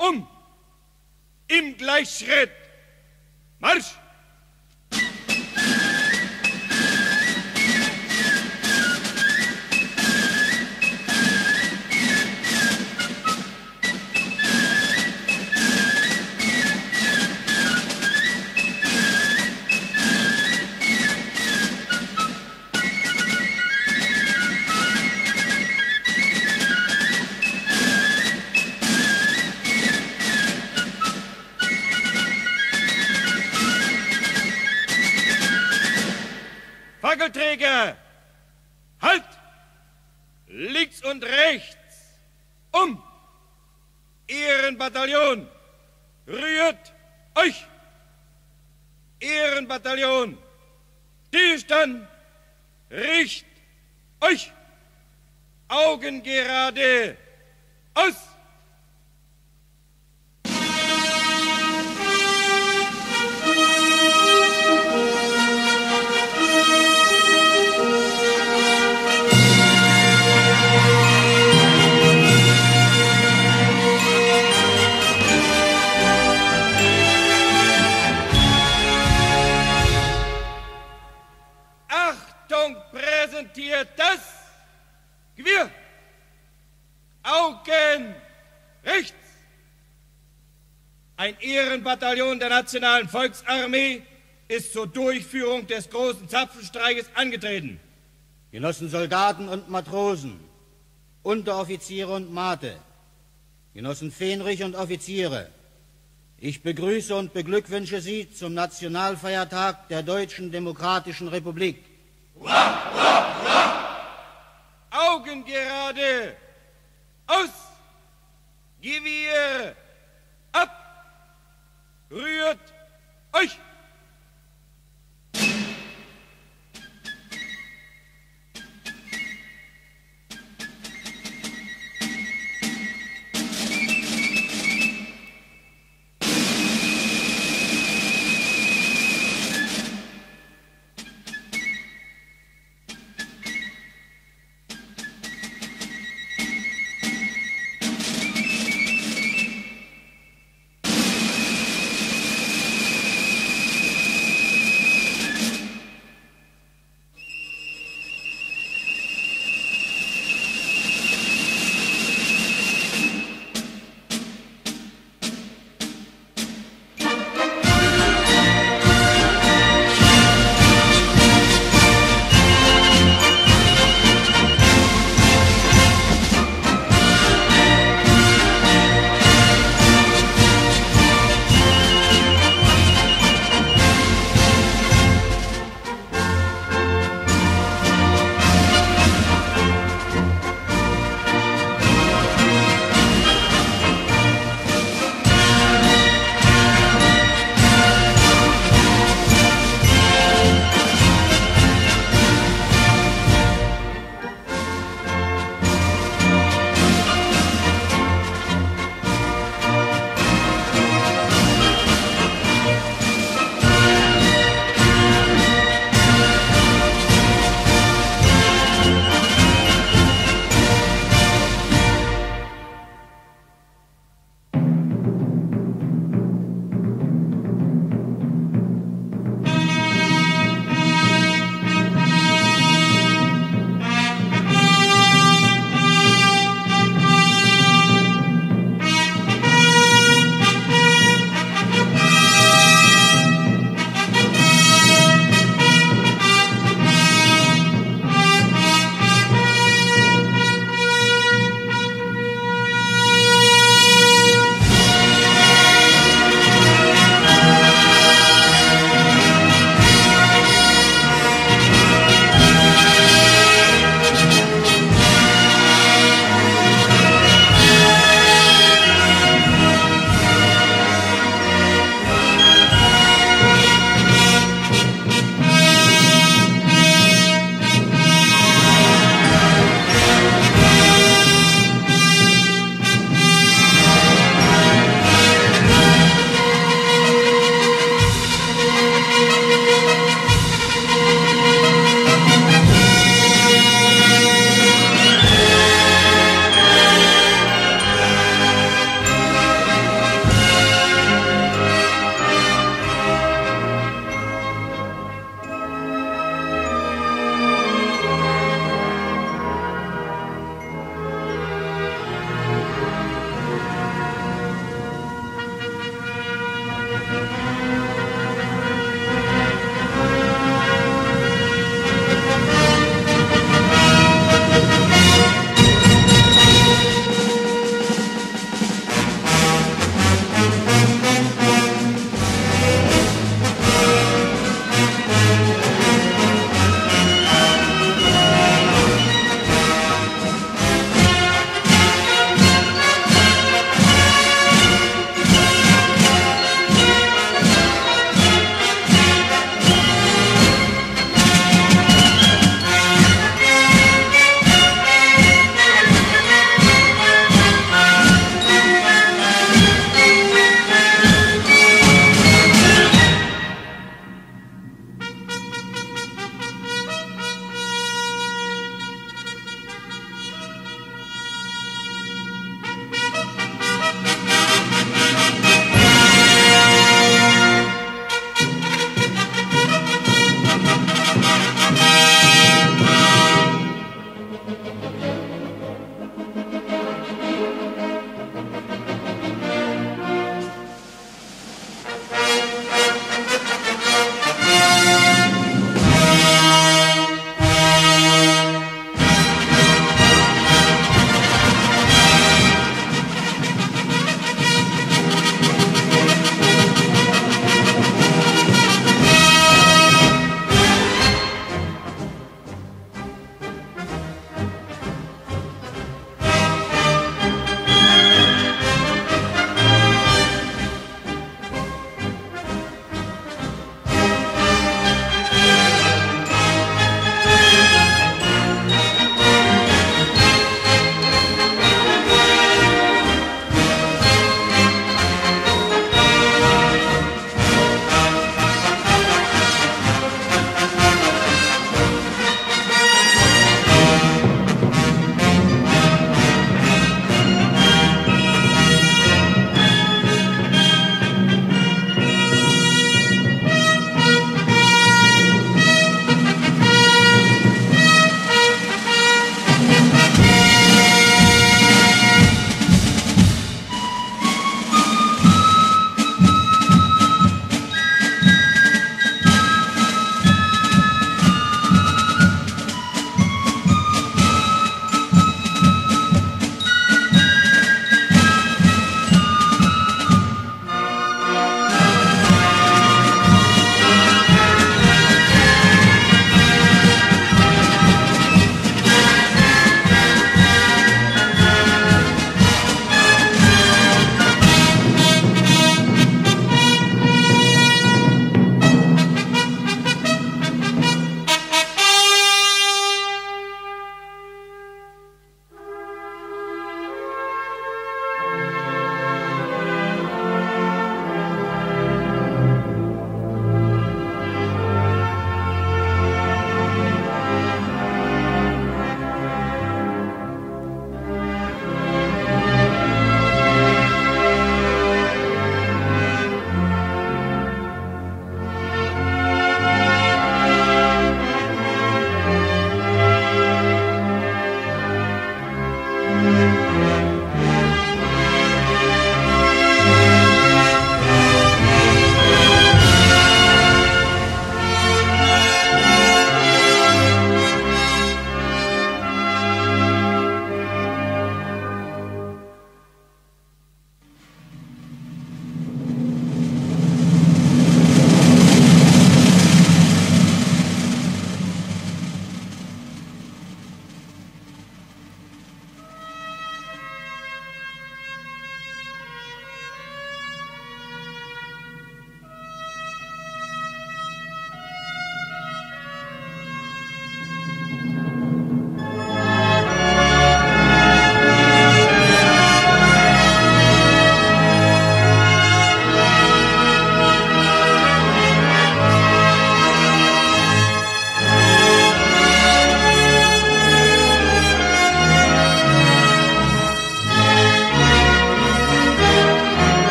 Um! Im Gleichschritt! Marsch! Fackelträger! Halt! Links und rechts! Um! Ehrenbataillon! Rührt euch! Ehrenbataillon! Stillstand! Richt euch! Augen gerade! Aus! Augen rechts! Ein Ehrenbataillon der Nationalen Volksarmee ist zur Durchführung des großen Zapfenstreiches angetreten. Genossen Soldaten und Matrosen, Unteroffiziere und Mate, Genossen Fähnrich und Offiziere, ich begrüße und beglückwünsche Sie zum Nationalfeiertag der Deutschen Demokratischen Republik. Augen gerade! Aus! Gewehr! Ab! Rührt euch!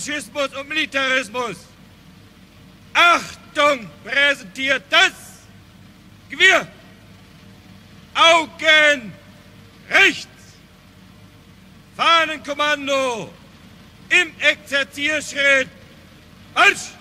Faschismus und Militarismus. Achtung, präsentiert das Gewirr. Augen rechts. Fahnenkommando im Exerzierschritt. Marsch!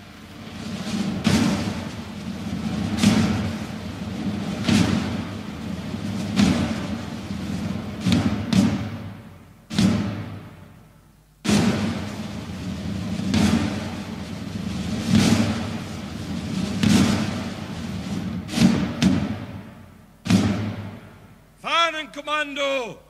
Fahnenkommando!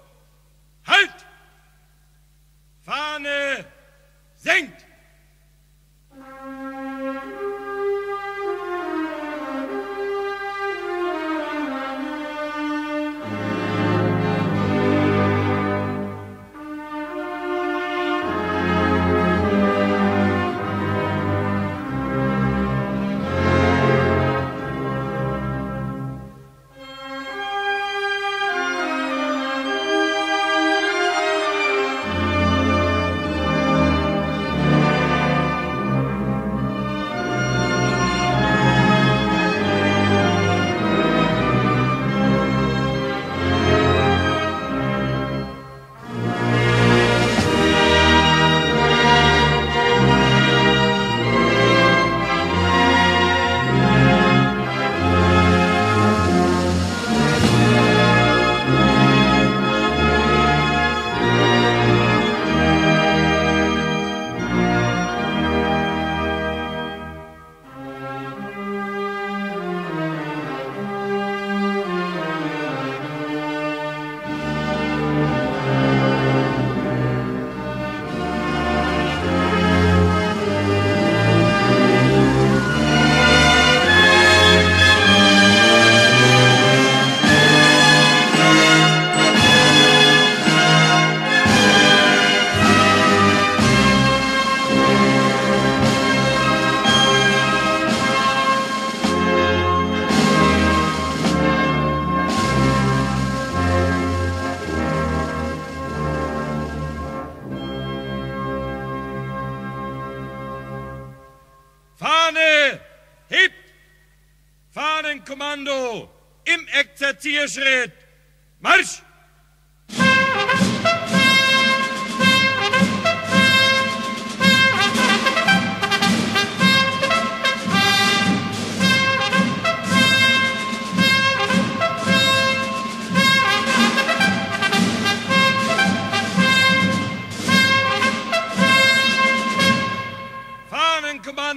Fahne hebt! Fahnenkommando im Exerzierschritt. Marsch!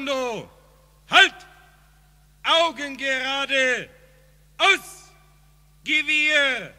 Fahnenkommando! Halt! Augen gerade! Aus! Gewirr!